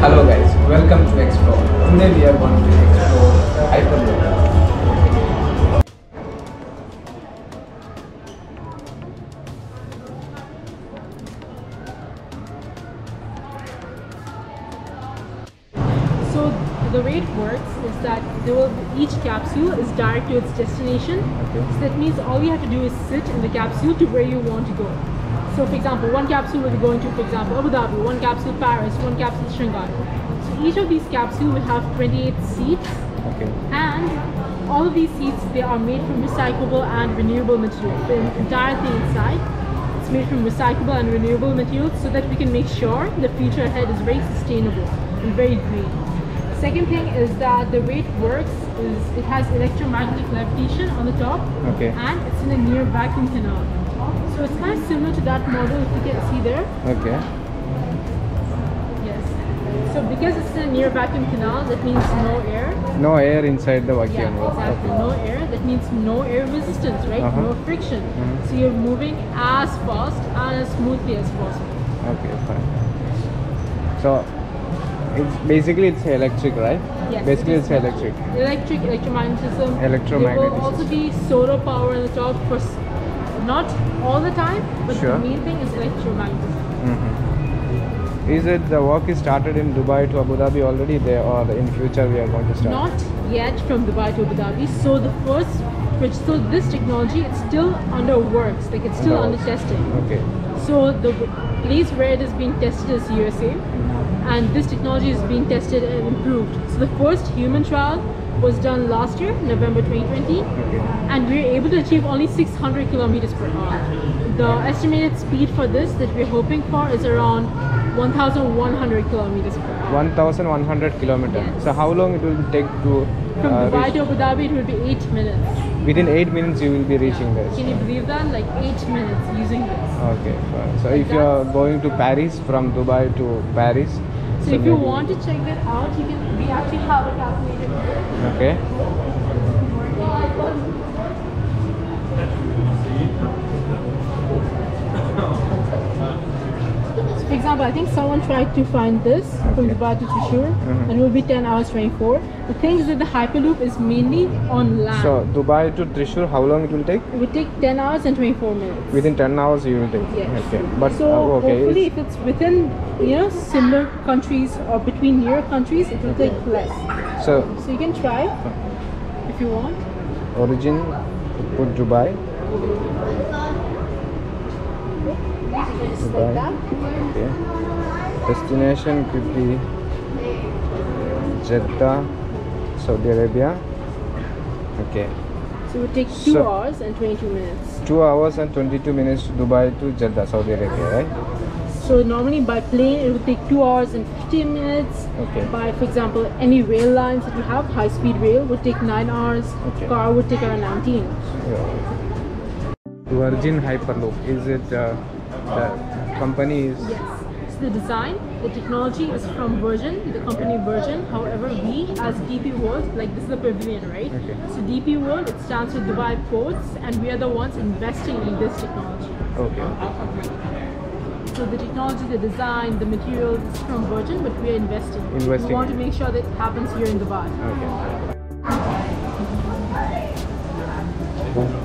Hello guys, welcome to Explore. Today we are going to explore Hyperloop. So the way it works is that there will each capsule is direct to its destination. Okay. So that means all you have to do is sit in the capsule to where you want to go. So for example, one capsule will be going to, for example, Abu Dhabi, one capsule Paris, one capsule Shanghai. So each of these capsules will have 28 seats Okay. and all of these seats they are made from recyclable and renewable material. The entire thing inside it's made from recyclable and renewable materials so that we can make sure the future ahead is very sustainable and very green. Second thing is that the way it works is it has electromagnetic levitation on the top Okay. and it's in a near vacuum canal. So it's kind of similar to that model if you can see there. Okay. Yes. So because it's a near vacuum canal, that means no air. No air inside the vacuum. Yeah, exactly. No air. That means no air resistance, right? Uh-huh. No friction. Mhm. So you're moving as fast and as smoothly as possible. Okay, fine. So it's basically it's electric, right? Yes, Basically it it's electric. Electric, electromagnetism. Electromagnetism. There will also be solar power on the top for not all the time, but Sure. the main thing is electromagnetism. hmm Is it the work is started in Dubai to Abu Dhabi already there or in future we are going to start? Not yet from Dubai to Abu Dhabi. So the first, which so this technology, it's still under works. Like it's still Under under testing. Okay. So the place where it is being tested is USA, and this technology is being tested and improved. So the first human trial was done last year, November 2020, and we were able to achieve only 600 kilometers per hour. The estimated speed for this that we're hoping for is around 1,100 kilometers per hour. 1100 kilometers. Yes. So how long it will take to From uh, Dubai to Abu Dhabi, it will be eight minutes. Within 8 minutes you will be reaching Yeah. this. Can you believe that? Like eight minutes using this. Okay, fine. So Like if you are going to Paris from Dubai to Paris, So if you want to check that out, you can. We actually have a calculator. Okay. Example, I think someone tried to find this from Okay. Dubai to Trishur, Mhm. and it will be 10 hours 24. The thing is that the Hyperloop is mainly on land. So Dubai to Trishur, how long it will take? it will take 10 hours and 24 minutes. Within 10 hours you will take. Yes. Okay. But so uh, okay. hopefully, it's- if it's within you know similar countries or between near countries, it will take less. So So you can try if you want. origin put Dubai. Dubai. like that. Okay. Destination could be Jeddah, Saudi Arabia. Okay. So it would take two So- hours and 22 minutes. 2 hours and 22 minutes to Dubai to Jeddah, Saudi Arabia, right? So normally by plane it would take two hours and 15 minutes. Okay. By, for example, any rail lines that you have, high-speed rail would take nine hours. Okay. Car would take around 19. Yeah. Virgin Hyperloop, is it uh, the company is Yes. So the design, the technology is from Virgin, the company Virgin. However, we as DP World, like this is a pavilion, right? Okay. So DP World, it stands for Dubai Ports, and we are the ones investing in this technology. okay? So the technology, the design, the materials is from Virgin, but we are investing. Investing. We want to make sure that it happens here in Dubai. Okay.